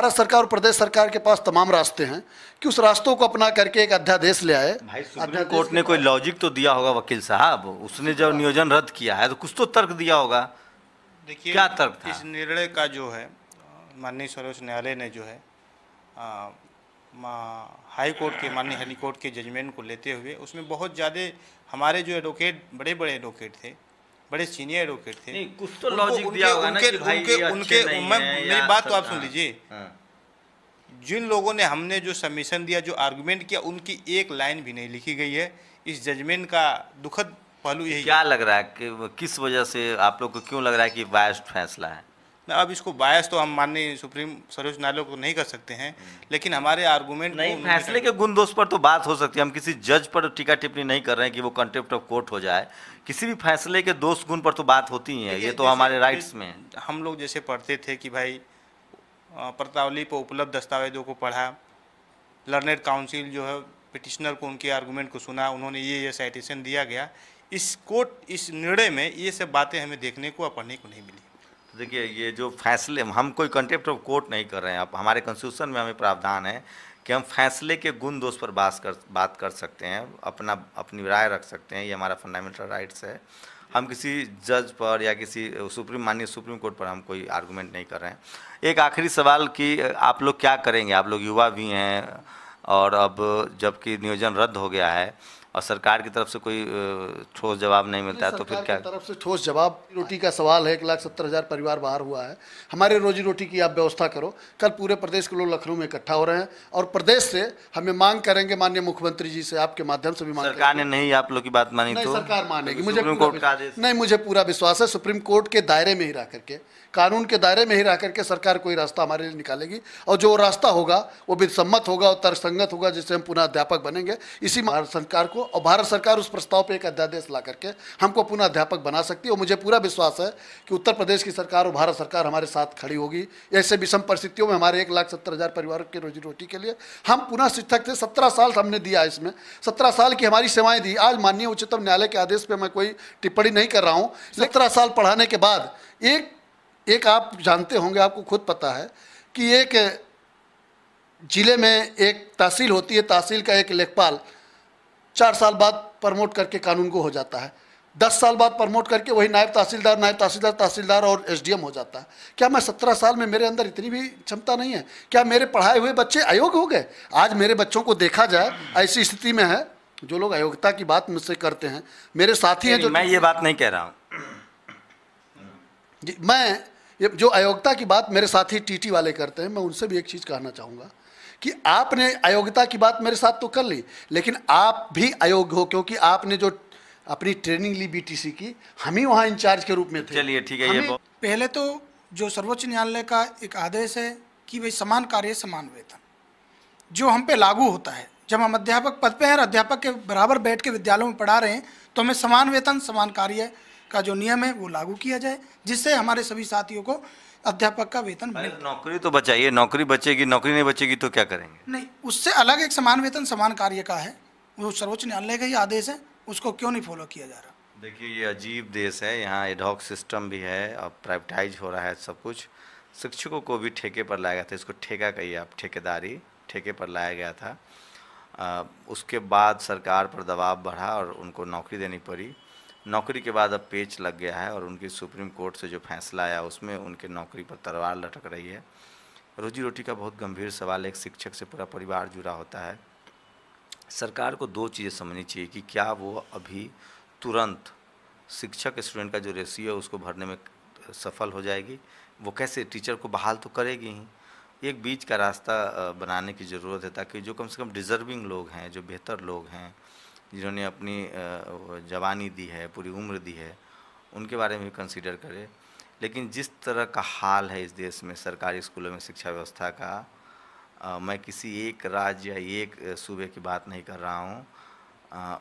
भारत सरकार और प्रदेश सरकार के पास तमाम रास्ते हैं कि उस रास्तों को अपना करके एक अध्यादेश ले आए। भाई सुप्रीम कोर्ट ने कोई लॉजिक तो दिया होगा वकील साहब? उसने जब नियोजन रद्द किया है तो कुछ तो तर्क दिया होगा। देखिए क्या तर्क था? इस निर्णय का जो है माननीय सर्वोच्च न्यायालय ने जो है आ, हाई कोर्ट के माननीय हाई कोर्ट के जजमेंट को लेते हुए उसमें बहुत ज़्यादा हमारे जो एडवोकेट बड़े बड़े एडवोकेट थे बड़े सीनियर एडवोकेट थे। नहीं, कुछ तो लॉजिक उनके- दिया होगा ना कि भाई उनके- ये उनके नहीं मैं- है मेरी बात तो आप सुन लीजिए। हाँ। जिन लोगों ने हमने जो सबमिशन दिया जो आर्गुमेंट किया उनकी एक लाइन भी नहीं लिखी गई है। इस जजमेंट का दुखद पहलू यही क्या लग रहा है कि किस वजह से आप लोग को क्यों लग रहा है कि बायस्ड फैसला है? ना, अब इसको बायस तो हम माननीय सुप्रीम सर्वोच्च न्यायालय को नहीं कर सकते हैं लेकिन हमारे आर्गूमेंट नहीं फैसले के गुण दोष पर तो बात हो सकती है। हम किसी जज पर टीका टिप्पणी नहीं कर रहे हैं कि वो कंटेप्ट ऑफ़ कोर्ट हो जाए। किसी भी फैसले के दोष गुण पर तो बात होती ही है। ये तो हमारे राइट्स में हम लोग जैसे पढ़ते थे कि भाई प्रतावली पर उपलब्ध दस्तावेजों को पढ़ा लर्नेड काउंसिल जो है पिटिशनर को उनके आर्गूमेंट को सुना उन्होंने ये ये साइटेशन दिया गया। इस कोर्ट इस निर्णय में ये सब बातें हमें देखने को और पढ़ने को नहीं मिली। तो देखिए, ये जो फैसले, हम कोई कंटेप्ट ऑफ़ कोर्ट नहीं कर रहे हैं। अब हमारे कॉन्स्टिट्यूशन में हमें प्रावधान है कि हम फैसले के गुण दोष पर बात कर बात कर सकते हैं, अपना, अपनी राय रख सकते हैं, ये हमारा फंडामेंटल राइट्स है। हम किसी जज पर या किसी सुप्रीम, माननीय सुप्रीम कोर्ट पर हम कोई आर्गूमेंट नहीं कर रहे हैं। एक आखिरी सवाल कि आप लोग क्या करेंगे? आप लोग युवा भी हैं और अब जबकि नियोजन रद्द हो गया है और सरकार की तरफ़ से कोई ठोस जवाब नहीं मिलता है तो फिर क्या? तरफ़ से ठोस जवाब रोटी का सवाल है एक लाख सत्तर हज़ार परिवार बाहर हुआ है। हमारे रोजी रोटी की आप व्यवस्था करो। कल पूरे प्रदेश के लोग लखनऊ में इकट्ठा हो रहे हैं और प्रदेश से हमें मांग करेंगे माननीय मुख्यमंत्री जी से आपके माध्यम से भी मांग सरकार ने नहीं आप लोग की बात मानी तो? सरकार मानेगी। मुझे नहीं मुझे पूरा विश्वास है सुप्रीम कोर्ट के दायरे में ही रह करके कानून के दायरे में ही रह करके सरकार कोई रास्ता हमारे लिए निकालेगी। और जो रास्ता होगा वो भी सम्मत होगा और तर्कसंगत होगा जिससे हम पुनः अध्यापक बनेंगे। इसी सरकार को और भारत सरकार उस प्रस्ताव पे एक अध्यादेश ला करके हमको पुनः अध्यापक बना सकती है। और मुझे पूरा विश्वास है कि उत्तर प्रदेश की सरकार और भारत सरकार हमारे साथ खड़ी होगी। ऐसे विषम परिस्थितियों में हमारे एक लाख सत्तर हज़ार परिवार के रोजी रोटी के लिए हम पुनः शिक्षक थे। सत्रह साल हमने दिया इसमें। सत्रह साल की हमारी सेवाएँ दी। आज माननीय उच्चतम न्यायालय के आदेश पर मैं कोई टिप्पणी नहीं कर रहा हूँ। सत्रह साल पढ़ाने के बाद एक एक आप जानते होंगे, आपको खुद पता है कि एक ज़िले में एक तहसील होती है। तहसील का एक लेखपाल चार साल बाद प्रमोट करके कानून को हो जाता है। दस साल बाद प्रमोट करके वही नायब तहसीलदार नायब तहसीलदार तहसीलदार और एसडीएम हो जाता है। क्या मैं सत्रह साल में मेरे अंदर इतनी भी क्षमता नहीं है? क्या मेरे पढ़ाए हुए बच्चे अयोग्य हो गए? आज मेरे बच्चों को देखा जाए ऐसी स्थिति में है जो लोग अयोग्यता की बात मुझसे करते हैं। मेरे साथी हैं जो मैं ये बात नहीं कह रहा हूँ। मैं जो अयोग्यता की बात मेरे साथी टीटी वाले करते हैं मैं उनसे भी एक चीज़ कहना चाहूँगा। कि आपने अयोग्यता की बात मेरे साथ तो कर ली लेकिन आप भी अयोग्य हो क्योंकि आपने जो अपनी ट्रेनिंग ली बीटीसी की हम ही वहाँ इंचार्ज के रूप में थे। चलिए ठीक है ये पहले तो जो सर्वोच्च न्यायालय का एक आदेश है कि भाई समान कार्य समान वेतन जो हम पे लागू होता है। जब हम अध्यापक पद पे हैं और अध्यापक के बराबर बैठ के विद्यालयों में पढ़ा रहे हैं तो हमें समान वेतन समान कार्य का जो नियम है वो लागू किया जाए जिससे हमारे सभी साथियों को अध्यापक का वेतन मिले नौकरी तो बचाइए नौकरी बचेगी नौकरी नहीं बचेगी तो क्या करेंगे? नहीं उससे अलग एक समान वेतन समान कार्य का है वो सर्वोच्च न्यायालय का ही आदेश है उसको क्यों नहीं फॉलो किया जा रहा? देखिए ये अजीब देश है यहाँ एडहॉक सिस्टम भी है और प्राइवेटाइज हो रहा है सब कुछ। शिक्षकों को भी ठेके पर लाया गया था इसको ठेका कहिए आप ठेकेदारी ठेके पर लाया गया था। आ, उसके बाद सरकार पर दबाव बढ़ा और उनको नौकरी देनी पड़ी। नौकरी के बाद अब पेच लग गया है और उनकी सुप्रीम कोर्ट से जो फैसला आया उसमें उनके नौकरी पर तलवार लटक रही है। रोजी रोटी का बहुत गंभीर सवाल एक शिक्षक से पूरा परिवार जुड़ा होता है। सरकार को दो चीज़ें समझनी चाहिए कि क्या वो अभी तुरंत शिक्षक स्टूडेंट का जो रेशियो है उसको भरने में सफल हो जाएगी? वो कैसे? टीचर को बहाल तो करेगी ही। एक बीच का रास्ता बनाने की ज़रूरत है ताकि जो कम से कम डिज़र्विंग लोग हैं, जो बेहतर लोग हैं जिन्होंने अपनी जवानी दी है पूरी उम्र दी है उनके बारे में भी कंसिडर करे। लेकिन जिस तरह का हाल है इस देश में सरकारी स्कूलों में शिक्षा व्यवस्था का अ, मैं किसी एक राज्य या एक सूबे की बात नहीं कर रहा हूँ।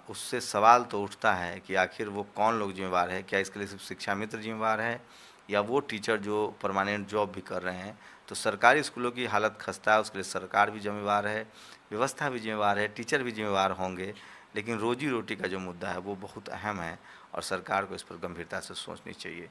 उससे सवाल तो उठता है कि आखिर वो कौन लोग जिम्मेवार है? क्या इसके लिए सिर्फ़ शिक्षा मित्र जिम्मेवार है? या वो टीचर जो परमानेंट जॉब भी कर रहे हैं तो सरकारी स्कूलों की हालत खस्ता है, उसके लिए सरकार भी जिम्मेवार है, व्यवस्था भी जिम्मेवार है टीचर भी जिम्मेवार होंगे, लेकिन रोजी रोटी का जो मुद्दा है वो बहुत अहम है और सरकार को इस पर गंभीरता से सोचनी चाहिए।